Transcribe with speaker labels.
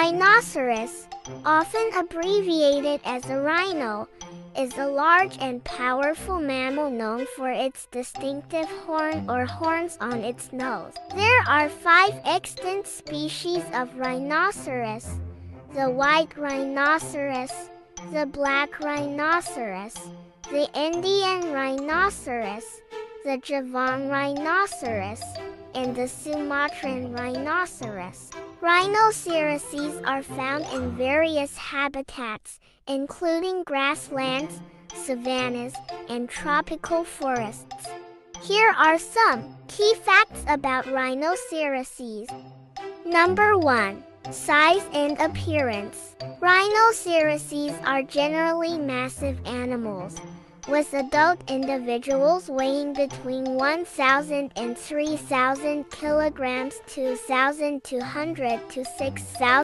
Speaker 1: rhinoceros, often abbreviated as a rhino, is a large and powerful mammal known for its distinctive horn or horns on its nose. There are five extant species of rhinoceros the white rhinoceros, the black rhinoceros, the Indian rhinoceros, the Javan rhinoceros, and the Sumatran rhinoceros. Rhinoceroses are found in various habitats, including grasslands, savannas, and tropical forests. Here are some key facts about rhinoceroses. Number 1. Size and appearance. Rhinoceroses are generally massive animals, with adult individuals weighing between 1,000 and 3,000 kilograms, 2,200 to 6,000